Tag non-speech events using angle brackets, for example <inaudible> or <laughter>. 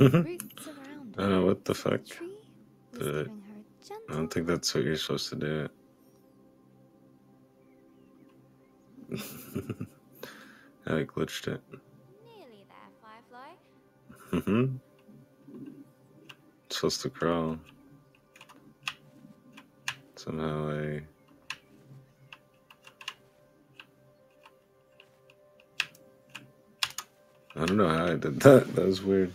uh, what the fuck. The, I don't think that's what you're supposed to do. <laughs> I glitched it. Nearly there, Firefly. hmm supposed to crawl. Somehow I. I don't know how I did that. That was weird.